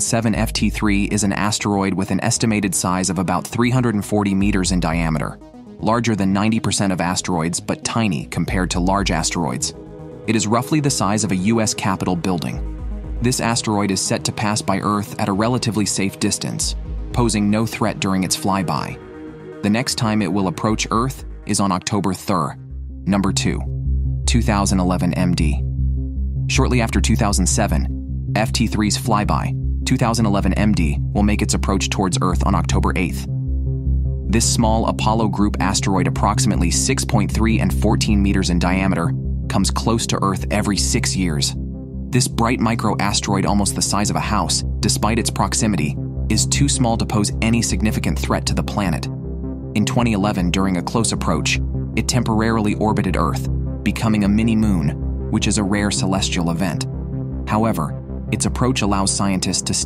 2007 FT3 is an asteroid with an estimated size of about 340 meters in diameter, larger than 90% of asteroids but tiny compared to large asteroids. It is roughly the size of a US Capitol building. This asteroid is set to pass by Earth at a relatively safe distance, posing no threat during its flyby. The next time it will approach Earth is on October 3rd, number 2, 2011 MD. Shortly after 2007, FT3's flyby, 2011 MD, will make its approach towards Earth on October 8th. This small Apollo group asteroid, approximately 6.3 and 14 meters in diameter, comes close to Earth every six years. This bright microasteroid, almost the size of a house, despite its proximity, is too small to pose any significant threat to the planet. In 2011, during a close approach, it temporarily orbited Earth, becoming a mini moon, which is a rare celestial event. However, its approach allows scientists to